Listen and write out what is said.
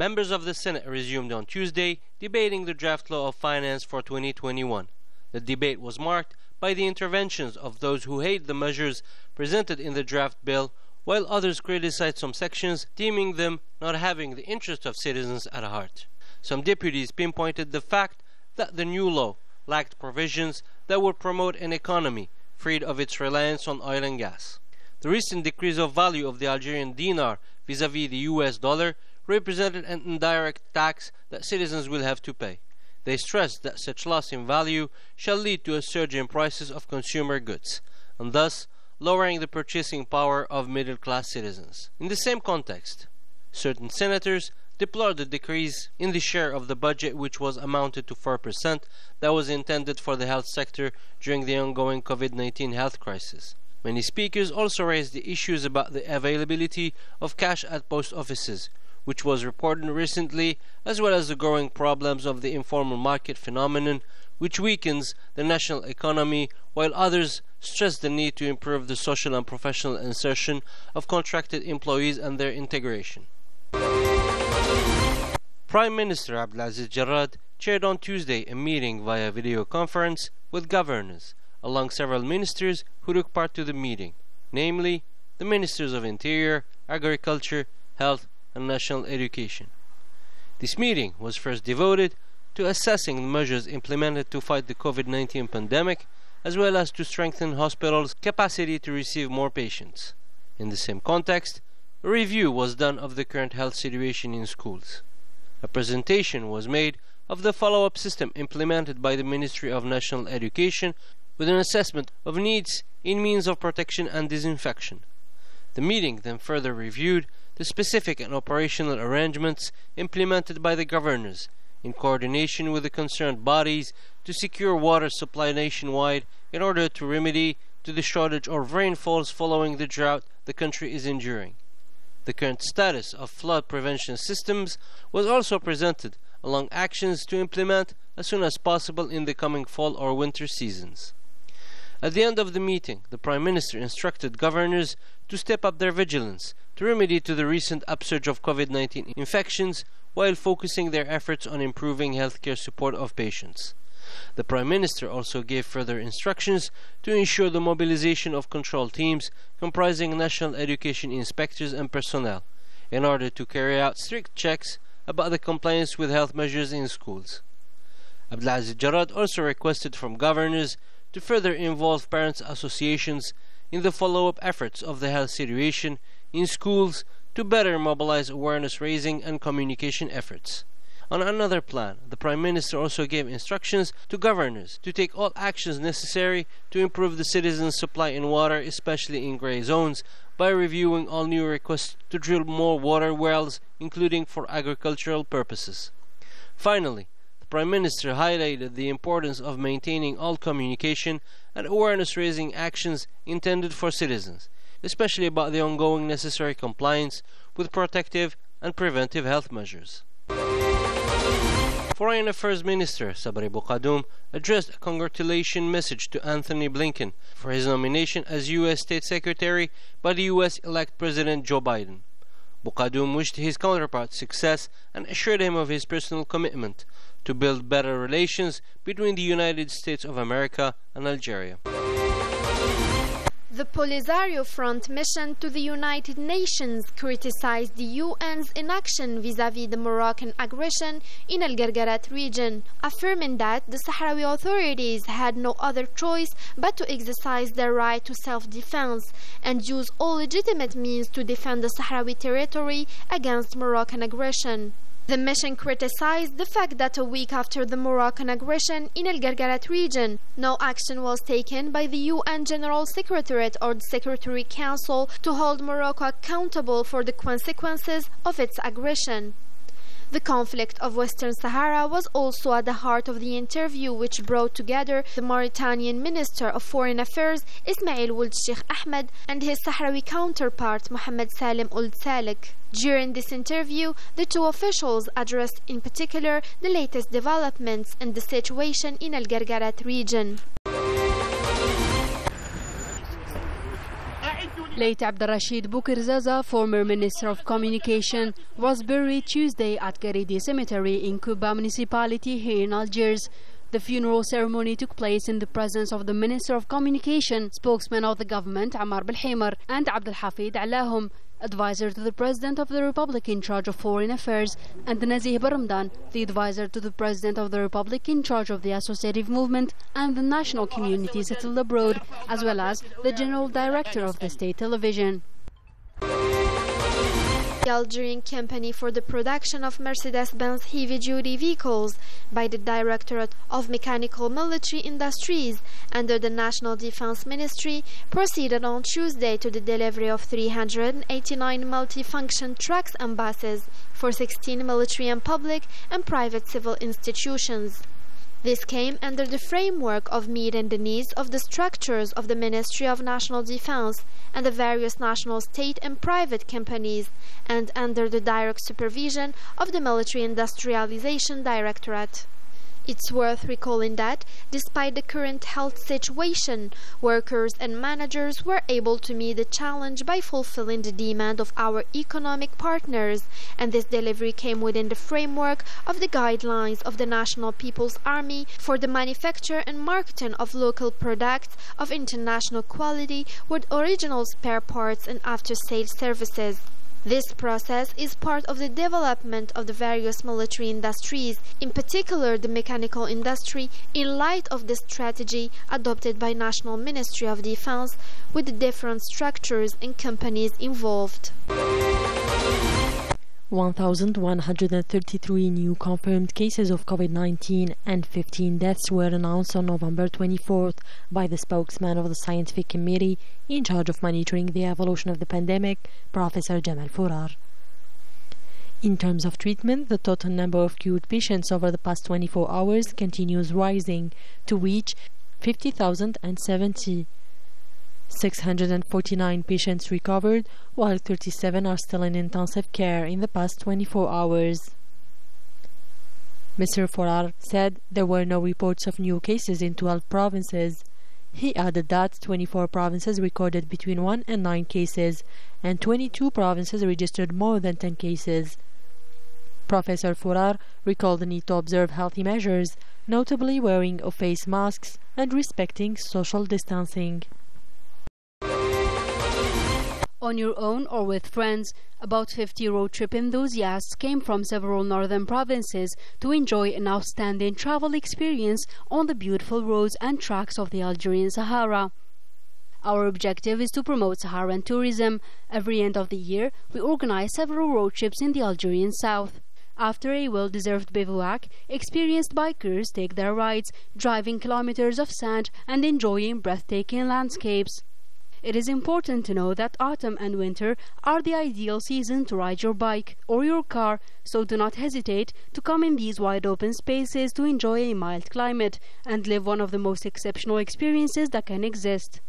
Members of the Senate resumed on Tuesday debating the draft law of finance for 2021. The debate was marked by the interventions of those who hate the measures presented in the draft bill, while others criticized some sections, deeming them not having the interest of citizens at heart. Some deputies pinpointed the fact that the new law lacked provisions that would promote an economy freed of its reliance on oil and gas. The recent decrease of value of the Algerian dinar vis-a-vis the US dollar represented an indirect tax that citizens will have to pay. They stressed that such loss in value shall lead to a surge in prices of consumer goods, and thus lowering the purchasing power of middle class citizens. In the same context, certain senators deplored the decrease in the share of the budget which was amounted to 4% that was intended for the health sector during the ongoing COVID 19 health crisis. Many speakers also raised the issues about the availability of cash at post offices, which was reported recently, as well as the growing problems of the informal market phenomenon, which weakens the national economy, while others stress the need to improve the social and professional insertion of contracted employees and their integration. Prime Minister Abdelaziz Jarrad chaired on Tuesday a meeting via video conference with governors, along several ministers who took part to the meeting, namely the Ministers of Interior, Agriculture, Health, and National Education. This meeting was first devoted to assessing the measures implemented to fight the COVID 19 pandemic as well as to strengthen hospitals' capacity to receive more patients. In the same context, a review was done of the current health situation in schools. A presentation was made of the follow up system implemented by the Ministry of National Education with an assessment of needs in means of protection and disinfection. The meeting then further reviewed the specific and operational arrangements implemented by the governors in coordination with the concerned bodies to secure water supply nationwide in order to remedy to the shortage of rainfalls following the drought the country is enduring. The current status of flood prevention systems was also presented along actions to implement as soon as possible in the coming fall or winter seasons. At the end of the meeting, the Prime Minister instructed governors to step up their vigilance to remedy to the recent upsurge of COVID 19 infections while focusing their efforts on improving healthcare support of patients. The Prime Minister also gave further instructions to ensure the mobilization of control teams comprising national education inspectors and personnel in order to carry out strict checks about the compliance with health measures in schools. Abdelaziz Jarrad also requested from governors to further involve parents' associations in the follow up efforts of the health situation in schools to better mobilize awareness raising and communication efforts. On another plan, the Prime Minister also gave instructions to governors to take all actions necessary to improve the citizens' supply in water, especially in grey zones, by reviewing all new requests to drill more water wells, including for agricultural purposes. Finally, Prime Minister highlighted the importance of maintaining all communication and awareness raising actions intended for citizens, especially about the ongoing necessary compliance with protective and preventive health measures. Foreign Affairs Minister Sabri Boukadoum addressed a congratulation message to Antony Blinken for his nomination as U.S. State Secretary by the U.S. elect President Joe Biden. Boukadoum wished his counterpart success and assured him of his personal commitment to build better relations between the United States of America and Algeria. The Polisario Front mission to the United Nations criticized the UN's inaction vis-à-vis -vis the Moroccan aggression in Al Guerguerat region, affirming that the Sahrawi authorities had no other choice but to exercise their right to self-defense and use all legitimate means to defend the Sahrawi territory against Moroccan aggression. The mission criticized the fact that a week after the Moroccan aggression in El Guerguerat region, no action was taken by the UN General Secretariat or the Secretary Council to hold Morocco accountable for the consequences of its aggression. The conflict of Western Sahara was also at the heart of the interview which brought together the Mauritanian Minister of Foreign Affairs Ismail Ould Cheikh Ahmed and his Sahrawi counterpart Mohammed Salim Ould Salek. During this interview, the two officials addressed in particular the latest developments and the situation in Al Guerguerat region. Late Abderrachid Boukerzaza, former Minister of Communication, was buried Tuesday at Garidi Cemetery in Kouba municipality here in Algiers. The funeral ceremony took place in the presence of the Minister of Communication, spokesman of the government Ammar Belhimer, and Abdel Hafid Allahoum, advisor to the President of the Republic in charge of Foreign Affairs, and Nazih Berramdane, the advisor to the President of the Republic in charge of the Associative Movement and the National Community Settled Abroad, as well as the General Director of the State Television. The Algerian company for the production of Mercedes-Benz heavy-duty vehicles by the Directorate of Mechanical Military Industries under the National Defense Ministry proceeded on Tuesday to the delivery of 389 multifunction trucks and buses for 16 military and public and private civil institutions. This came under the framework of meeting the needs of the structures of the Ministry of National Defense and the various national state and private companies, and under the direct supervision of the Military Industrialization Directorate. It's worth recalling that, despite the current health situation, workers and managers were able to meet the challenge by fulfilling the demand of our economic partners, and this delivery came within the framework of the guidelines of the National People's Army for the manufacture and marketing of local products of international quality with original spare parts and after-sales services. This process is part of the development of the various military industries, in particular the mechanical industry, in light of the strategy adopted by National Ministry of Defense with the different structures and companies involved. 1,133 new confirmed cases of COVID-19 and 15 deaths were announced on November 24th by the spokesman of the scientific committee in charge of monitoring the evolution of the pandemic, Professor Jamal Fourar. In terms of treatment, the total number of cured patients over the past 24 hours continues rising to reach 50,070. 649 patients recovered, while 37 are still in intensive care in the past 24 hours. Mr. Fourar said there were no reports of new cases in 12 provinces. He added that 24 provinces recorded between 1 and 9 cases, and 22 provinces registered more than 10 cases. Professor Fourar recalled the need to observe healthy measures, notably wearing of face masks and respecting social distancing. On your own or with friends, about 50 road trip enthusiasts came from several northern provinces to enjoy an outstanding travel experience on the beautiful roads and tracks of the Algerian Sahara. Our objective is to promote Saharan tourism. Every end of the year, we organize several road trips in the Algerian south. After a well-deserved bivouac, experienced bikers take their rides, driving kilometers of sand and enjoying breathtaking landscapes. It is important to know that autumn and winter are the ideal season to ride your bike or your car, so do not hesitate to come in these wide open spaces to enjoy a mild climate and live one of the most exceptional experiences that can exist.